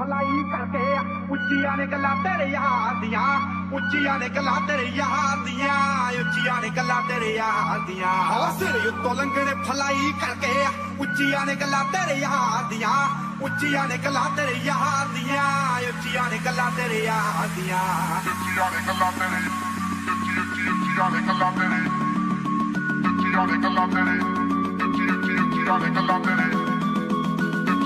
fly ਕਰਕੇ ਉੱਚੀਆਂ ਨੇ ਗੱਲਾਂ ਤੇਰੇ ਯਾਰ ਦੀਆਂ ਉੱਚੀਆਂ ਨੇ ਗੱਲਾਂ ਤੇਰੇ ਯਾਰ ਦੀਆਂ ਉੱਚੀਆਂ ਨੇ ਗੱਲਾਂ ਤੇਰੇ ਯਾਰ ਦੀਆਂ ਹੋ ਸਿਰ ਉੱਤੋਂ ਲੰਘਣੇ ਫਲਾਈ ਕਰਕੇ ਉੱਚੀਆਂ ਨੇ ਗੱਲਾਂ ਤੇਰੇ ਯਾਰ ਦੀਆਂ ਉੱਚੀਆਂ ਨੇ ਗੱਲਾਂ ਤੇਰੇ ਯਾਰ ਦੀਆਂ ਉੱਚੀਆਂ ਨੇ ਗੱਲਾਂ ਤੇਰੇ ਯਾਰ ਦੀਆਂ ਉੱਚੀਆਂ ਨੇ ਗੱਲਾਂ ਤੇਰੇ ਉੱਚੀ ਉੱਚੀ ਉੱਚੀਆਂ ਨੇ ਗੱਲਾਂ ਤੇਰੇ ਉੱਚੀਆਂ ਨੇ ਗੱਲਾਂ ਤੇਰੇ ਉੱਚੀ ਉੱਚੀ ਉੱਚੀਆਂ ਨੇ ਗੱਲਾਂ ਤੇਰੇ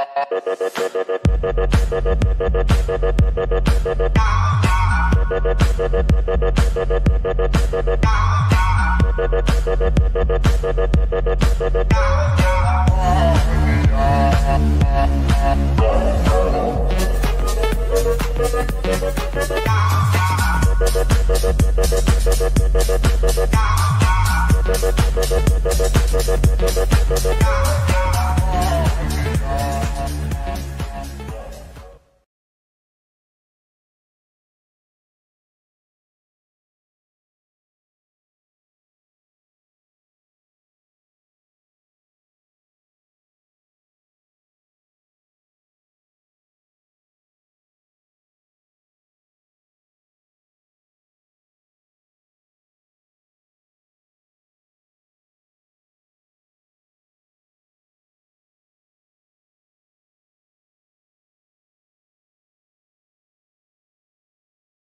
da da da da